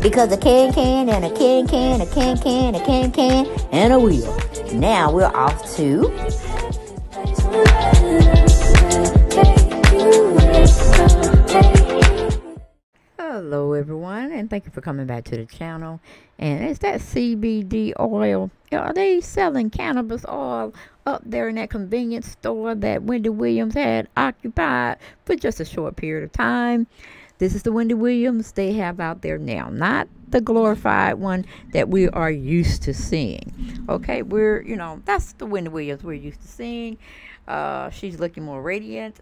Because a can can and a can can, a can can, a can can, and a wheel. Now we're off to. Hello, everyone, and thank you for coming back to the channel. And it's that CBD oil. Are they selling cannabis oil up there in that convenience store that Wendy Williams had occupied for just a short period of time? This is the Wendy Williams they have out there now, not the glorified one that we are used to seeing. Okay, we're, you know, that's the Wendy Williams we're used to seeing. Uh, she's looking more radiant,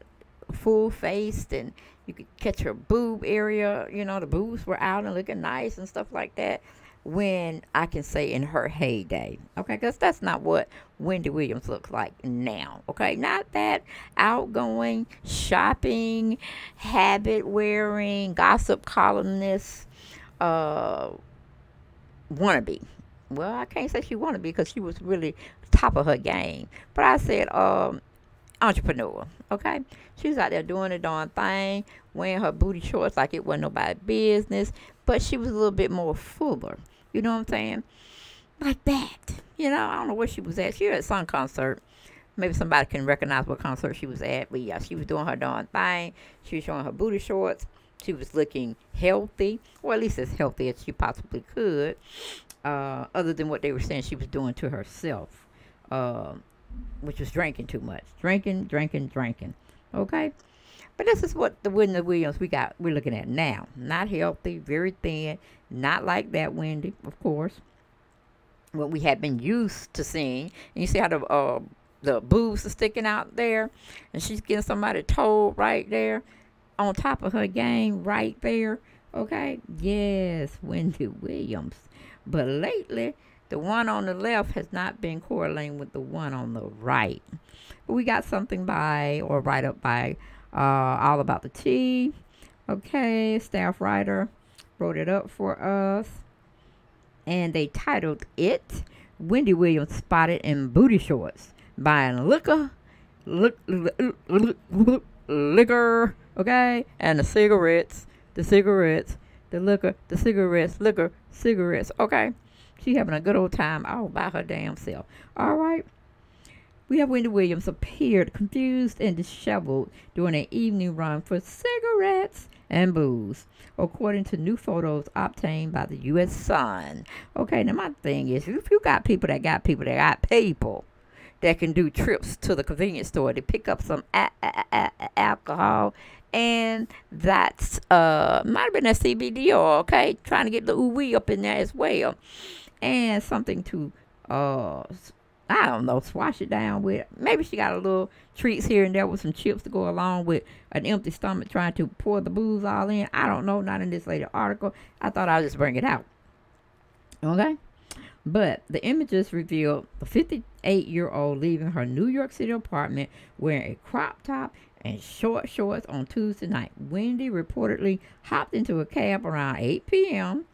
full faced, and you could catch her boob area. You know, the boobs were out and looking nice and stuff like that when I can say in her heyday. Okay, because that's not what Wendy Williams looks like now. Okay, not that outgoing, shopping, habit wearing, gossip columnist, uh, wannabe. Well, I can't say she wanted wannabe because she was really top of her game. But I said, um, entrepreneur. Okay, she was out there doing the darn thing, wearing her booty shorts like it wasn't nobody's business. But she was a little bit more fuller. You know what I'm saying? Like that. You know, I don't know where she was at. She was at some concert. Maybe somebody can recognize what concert she was at. But yeah, she was doing her darn thing. She was showing her booty shorts. She was looking healthy, or at least as healthy as she possibly could, uh, other than what they were saying she was doing to herself, uh, which was drinking too much. Drinking, drinking, drinking. Okay? But this is what the Wendy Williams we got we're looking at now. Not healthy, very thin, not like that Wendy, of course. What we had been used to seeing. And you see how the uh, the boobs are sticking out there, and she's getting somebody told right there, on top of her game right there. Okay, yes, Wendy Williams. But lately, the one on the left has not been correlating with the one on the right. But we got something by or right up by uh, all about the tea. Okay, staff writer wrote it up for us. And they titled it Wendy Williams Spotted in Booty Shorts buying liquor, liquor, liquor, okay, and the cigarettes, the cigarettes, the liquor, the cigarettes, liquor, cigarettes, okay. She having a good old time all by her damn self. All right. We have Wendy Williams appeared confused and disheveled during an evening run for cigarettes and booze, according to new photos obtained by the U.S. Sun. Okay, now my thing is, if you got people that got people that got people that can do trips to the convenience store to pick up some a- a- a- alcohol, and that's uh might have been a CBD oil, okay, trying to get the ooh up in there as well, and something to uh I don't know, swash it down with. Maybe she got a little treats here and there with some chips to go along with an empty stomach trying to pour the booze all in. I don't know, not in this later article. I thought I'd just bring it out. Okay? But the images revealed the 58 year old leaving her New York City apartment wearing a crop top and short shorts on Tuesday night. Wendy reportedly hopped into a cab around 8 p.m.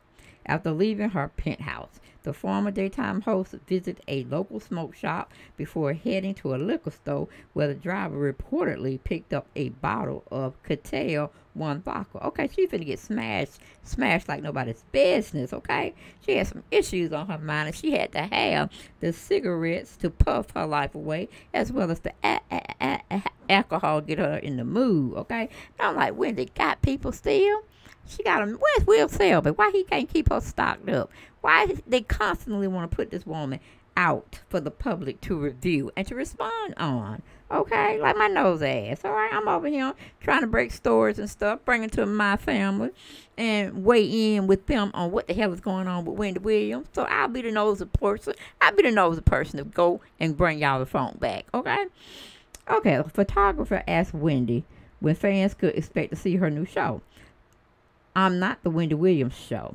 after leaving her penthouse. The former daytime host visited a local smoke shop before heading to a liquor store where the driver reportedly picked up a bottle of Ketel One vodka. Okay, she's gonna get smashed, smashed like nobody's business, okay? She had some issues on her mind and she had to have the cigarettes to puff her life away as well as the a- a- a- alcohol get her in the mood, okay? I'm like, when they got people still? She got him. Where's Will Selby? Why he can't keep her stocked up? Why they constantly want to put this woman out for the public to review and to respond on? Okay, like my nose ass. All right, I'm over here trying to break stories and stuff, bring it to my family, and weigh in with them on what the hell is going on with Wendy Williams. So I'll be the nosy person. I'll be the nosy person to go and bring y'all the phone back. Okay. Okay. A photographer asked Wendy when fans could expect to see her new show. I'm not the Wendy Williams show.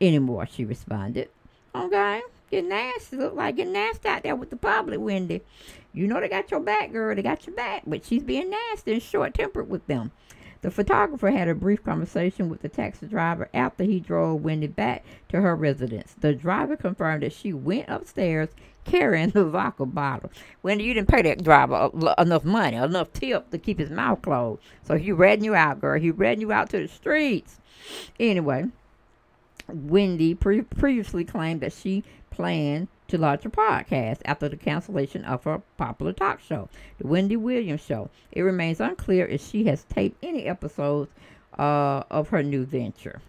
anymore, she responded. Okay, nasty. Look like getting nasty out there with the public, Wendy. You know they got your back, girl. They got your back, but she's being nasty and short tempered with them. The photographer had a brief conversation with the taxi driver after he drove Wendy back to her residence. The driver confirmed that she went upstairs carrying the vodka bottle. Wendy, you didn't pay that driver enough money, enough tip to keep his mouth closed. So he ratting you out, girl. He ratting you out to the streets. Anyway, Wendy pre- previously claimed that she planned to launch a podcast after the cancellation of her popular talk show, The Wendy Williams Show. It remains unclear if she has taped any episodes uh, of her new venture.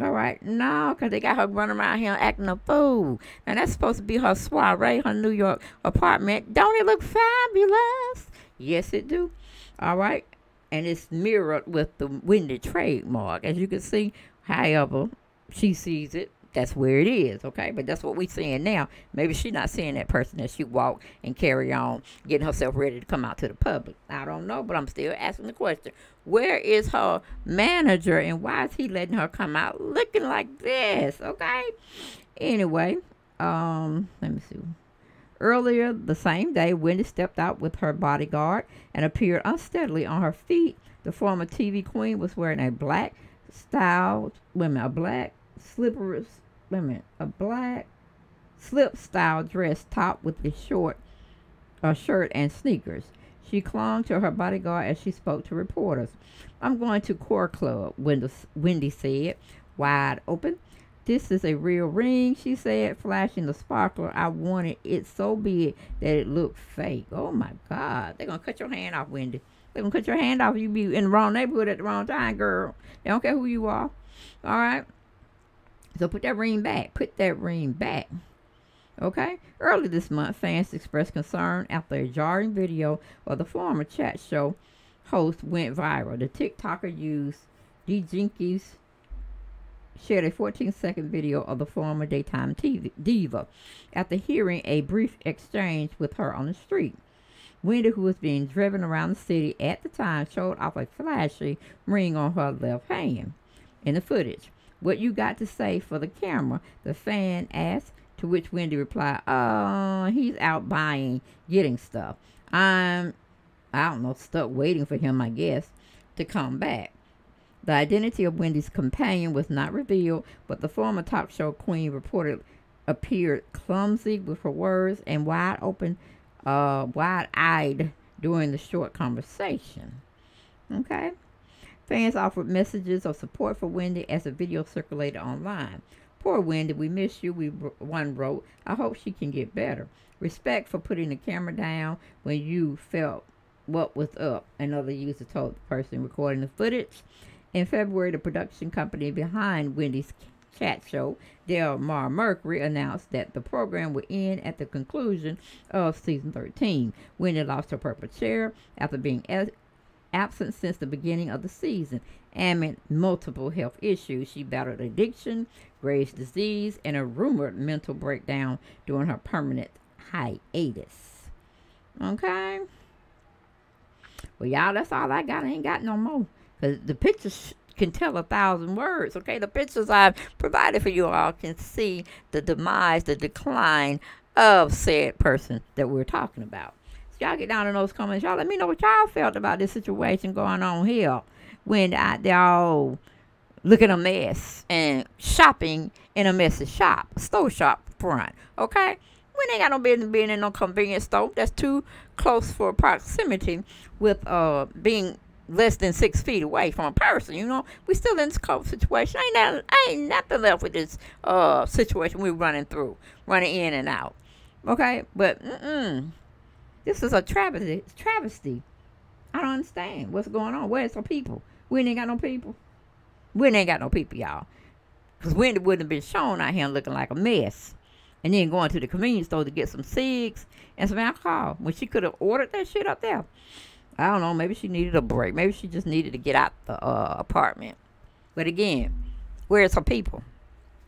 All right, no, because they got her running around here acting a fool. And that's supposed to be her soiree, her New York apartment. Don't it look fabulous? Yes, it do. All right, and it's mirrored with the Wendy trademark. As you can see, however, she sees it that's where it is, okay? But that's what we're seeing now. Maybe she's not seeing that person as she walk and carry on, getting herself ready to come out to the public. I don't know, but I'm still asking the question. Where is her manager and why is he letting her come out looking like this? Okay. Anyway, um, let me see. Earlier the same day, Wendy stepped out with her bodyguard and appeared unsteadily on her feet. The former TV queen was wearing a black styled women, a black slippery, a a black slip style dress topped with a short a shirt and sneakers. She clung to her bodyguard as she spoke to reporters. I'm going to Core Club, Wendy said, wide open. This is a real ring, she said, flashing the sparkler. I wanted it so big that it looked fake. Oh my God. They're going to cut your hand off, Wendy. They're going to cut your hand off. You be in the wrong neighborhood at the wrong time, girl. They don't care who you are. All right. So put that ring back. Put that ring back. Okay? Early this month, fans expressed concern after a jarring video of the former chat show host went viral. The TikToker used D. Jenkins shared a 14 second video of the former daytime TV diva after hearing a brief exchange with her on the street. Wendy, who was being driven around the city at the time, showed off a flashy ring on her left hand in the footage. What you got to say for the camera? The fan asked, to which Wendy replied, Oh, he's out buying, getting stuff. I'm, I don't know, stuck waiting for him, I guess, to come back. The identity of Wendy's companion was not revealed, but the former talk show queen reported appeared clumsy with her words and wide open, uh, wide eyed during the short conversation. Okay. Fans offered messages of support for Wendy as the video circulated online. Poor Wendy, we miss you, we one wrote. I hope she can get better. Respect for putting the camera down when you felt what was up, another user told the person recording the footage. In February, the production company behind Wendy's chat show, Debmar-Mercury, announced that the program would end at the conclusion of season 13. Wendy lost her purple chair after being absent since the beginning of the season. Amid multiple health issues, she battled addiction, Graves' disease, and a rumored mental breakdown during her permanent hiatus. Okay? Well, y'all, that's all I got. I ain't got no more. Because the pictures can tell a thousand words. Okay? The pictures I've provided for you all can see the demise, the decline of said person that we're talking about y'all get down in those comments. Y'all let me know what y'all felt about this situation going on here when they all looking a mess and shopping in a messy shop, store shop front. Okay? We ain't got no business being in no convenience store. That's too close for proximity with uh being less than six feet away from a person. You know, we still in this COVID situation. Ain't that ain't nothing left with this uh situation we're running through, running in and out. Okay, but mm-mm. This is a travesty. Travesty. I don't understand what's going on. Where's some people? We ain't got no people. We ain't got no people, y'all. Because Wendy wouldn't have been shown out here looking like a mess. And then going to the convenience store to get some cigs and some alcohol when she could have ordered that shit up there. I don't know. Maybe she needed a break. Maybe she just needed to get out the uh, apartment. But again, where's her people?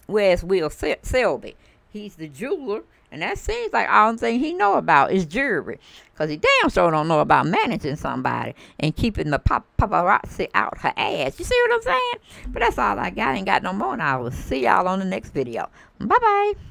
Where's Will Selby? He's the jeweler, and that seems like all the thing he know about is jewelry. Cause he damn sure don't know about managing somebody and keeping the pap- paparazzi out her ass. You see what I'm saying? But that's all I got. Ain't got no more, and I will see y'all on the next video. Bye bye.